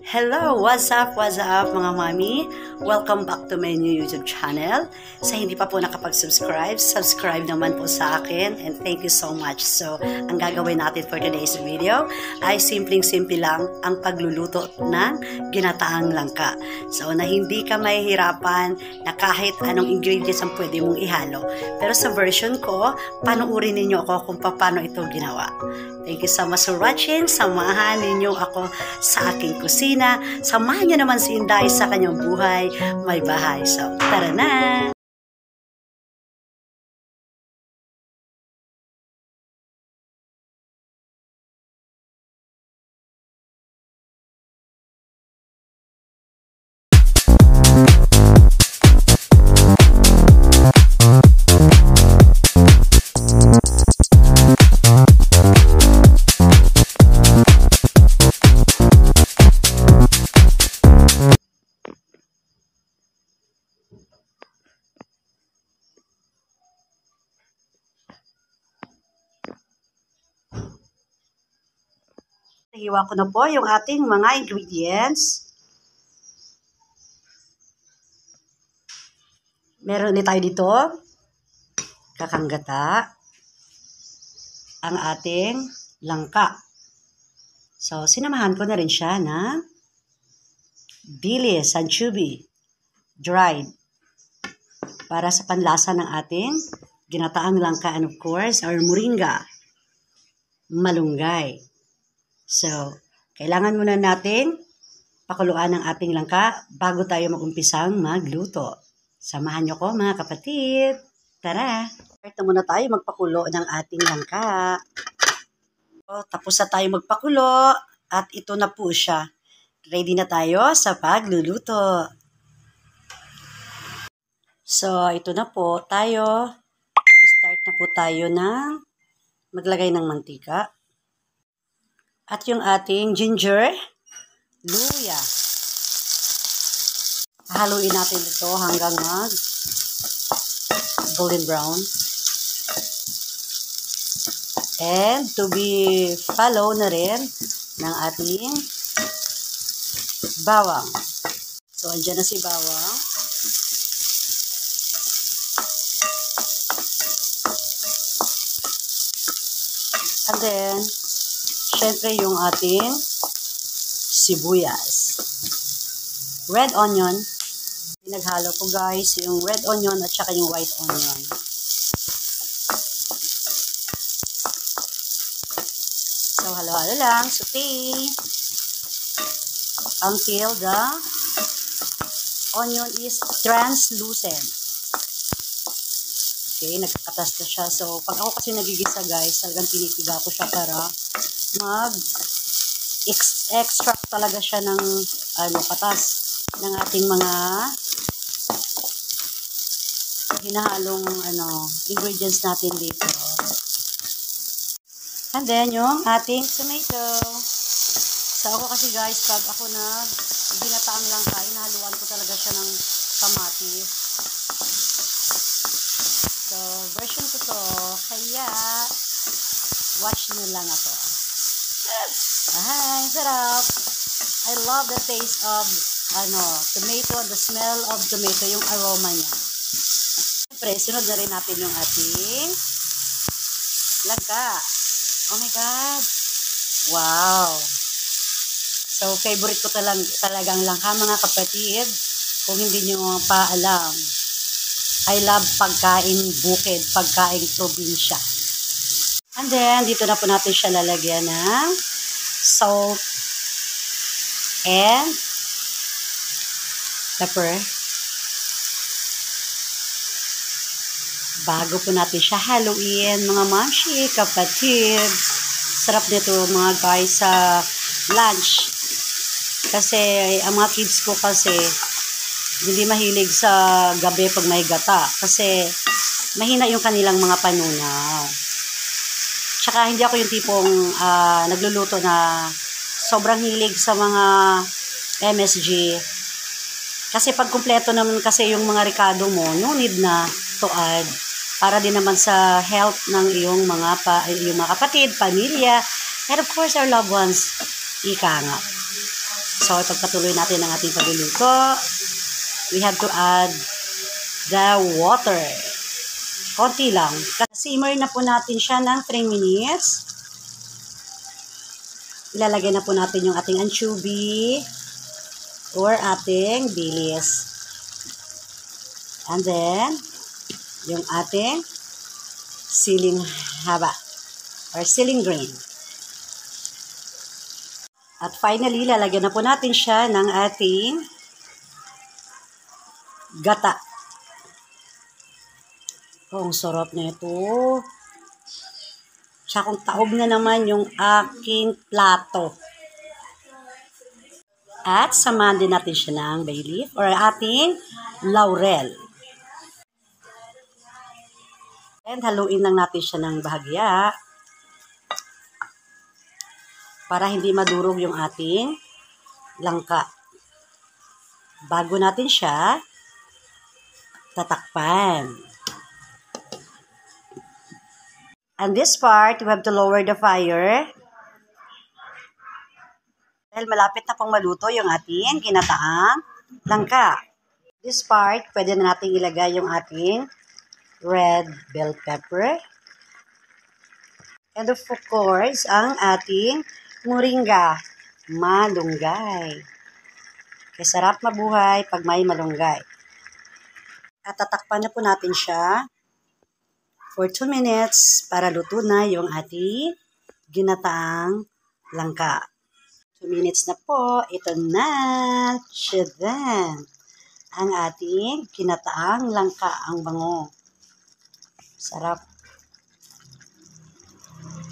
Hello! What's up? What's up mga mami? Welcome back to my new YouTube channel. Sa hindi pa po nakapag-subscribe, subscribe naman po sa akin and thank you so much. So, ang gagawin natin for today's video ay simpleng-simple lang ang pagluluto ng ginataang langka. So, na hindi ka mahihirapan na kahit anong ingredients ang pwede mong ihalo. Pero sa version ko, panuurin ninyo ako kung paano ito ginawa. Thank you so much for watching. Samahan ninyo ako sa aking kusina. Samahan niyo naman si Inday sa kanyang buhay, may bahay. So, tara na! Hiwa ko na po yung ating mga ingredients. Meron ulit tayo dito. Kakanggata. Ang ating langka. So, sinamahan ko na rin siya na bilis, anchoby, dried. Para sa panlasa ng ating ginataang langka and of course, our moringa, malunggay. So, kailangan muna natin pakuluan ang ating langka bago tayo magumpisang magluto. Samahan niyo ko mga kapatid. Tara! Ito muna tayo magpakulo ng ating langka. So, tapos na tayo magpakulo at ito na po siya. Ready na tayo sa pagluluto. So, ito na po tayo. Mag-start na po tayo ng maglagay ng mantika. At yung ating ginger, luya. Haluin natin ito hanggang mag golden brown. And to be follow na rin ng ating bawang. So, andyan na si bawang. And then, syempre yung ating sibuyas. Red onion. Pinaghalo ko guys yung red onion at saka yung white onion. So, halo-halo lang. Saute. Until the onion is translucent. Okay, nagkakatas na siya. So, pag ako kasi nagigisa guys, talagang pinipiga ko siya para mag extract talaga siya ng ano patas ng ating mga hinahalong ano ingredients natin dito. And then yung ating tomato. So ako kasi guys, pag ako nag ginataang lang ka, inahaluan ko talaga siya ng kamatis. So version ko to, kaya watch nyo lang ako. Ay, sarap. I love the taste of ano, tomato, the smell of tomato, yung aroma niya. Siyempre, sunod na rin natin yung ating langka. Oh my God. Wow. So, favorite ko talang, talagang langka, mga kapatid. Kung hindi nyo pa alam. I love pagkain bukid, pagkain probinsya. And then, dito na po natin siya lalagyan ng salt and pepper. Bago po natin siya haluin, mga mamshi, kapatid. Sarap nito mga guys sa lunch. Kasi ang mga kids ko kasi hindi mahilig sa gabi pag may gata. Kasi mahina yung kanilang mga panunaw. Tsaka hindi ako yung tipong uh, nagluluto na sobrang hilig sa mga MSG. Kasi pag kumpleto naman kasi yung mga ricado mo, no need na to add. Para din naman sa health ng iyong mga, pa, iyong mga kapatid, pamilya, and of course our loved ones. Ika nga. So, ipagpatuloy natin ang ating pagluluto. We have to add the water. Konti lang. Simmer na po natin siya ng 3 minutes. Ilalagay na po natin yung ating anchovy or ating bilis. And then, yung ating siling haba or siling green. At finally, lalagyan na po natin siya ng ating gata. Oh, ang sarap na ito. Tsaka taob na naman yung aking plato. At samahan din natin siya ng bay leaf or ating laurel. And haluin lang natin siya ng bahagya para hindi madurog yung ating langka. Bago natin siya tatakpan. And this part, we have to lower the fire. Dahil malapit na pong maluto yung ating ginataang langka. This part, pwede na natin ilagay yung ating red bell pepper. And of course, ang ating moringa, malunggay. Kaya sarap mabuhay pag may malunggay. At tatakpan na po natin siya for 2 minutes para luto na yung ating ginataang langka. 2 minutes na po, ito na, siya ang ating ginataang langka, ang bango. Sarap.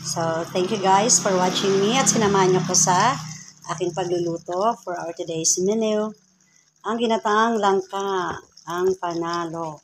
So, thank you guys for watching me at sinamahan niyo ko sa aking pagluluto for our today's menu. Ang ginataang langka, ang panalo.